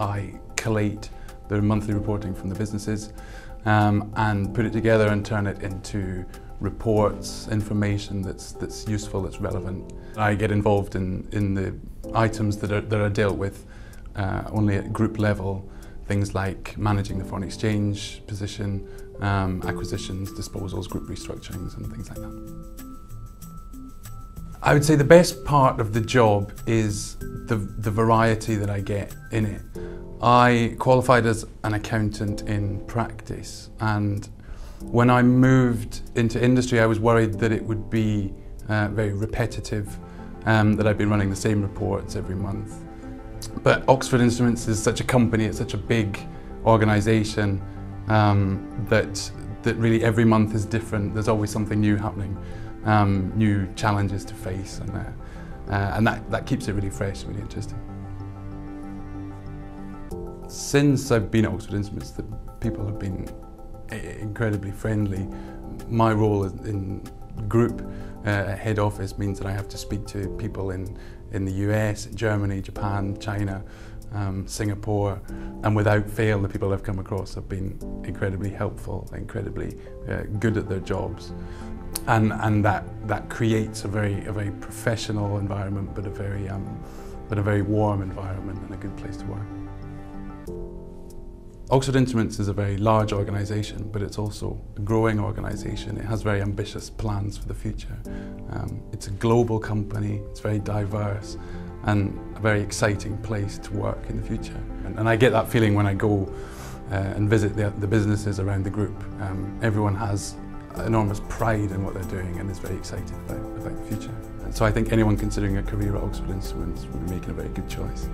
I collate the monthly reporting from the businesses um, and put it together and turn it into reports, information that's, that's useful, that's relevant. I get involved in, in the items that are, that are dealt with uh, only at group level, things like managing the foreign exchange position, um, acquisitions, disposals, group restructurings and things like that. I would say the best part of the job is the, the variety that I get in it. I qualified as an accountant in practice and when I moved into industry I was worried that it would be uh, very repetitive, um, that I'd be running the same reports every month. But Oxford Instruments is such a company, it's such a big organisation um, that, that really every month is different, there's always something new happening um, new challenges to face, and, uh, uh, and that, that keeps it really fresh, really interesting. Since I've been at Oxford Instruments, the people have been incredibly friendly. My role in group uh, head office means that I have to speak to people in, in the US, Germany, Japan, China, um, Singapore, and without fail, the people I've come across have been incredibly helpful, incredibly uh, good at their jobs and and that that creates a very a very professional environment, but a very um, but a very warm environment and a good place to work. Oxford Instruments is a very large organisation, but it's also a growing organisation. It has very ambitious plans for the future. Um, it's a global company, it's very diverse, and a very exciting place to work in the future. And, and I get that feeling when I go uh, and visit the, the, businesses around the group. Um, everyone has enormous pride in what they're doing and is very excited about, about the future. And so I think anyone considering a career at Oxford Instruments would be making a very good choice.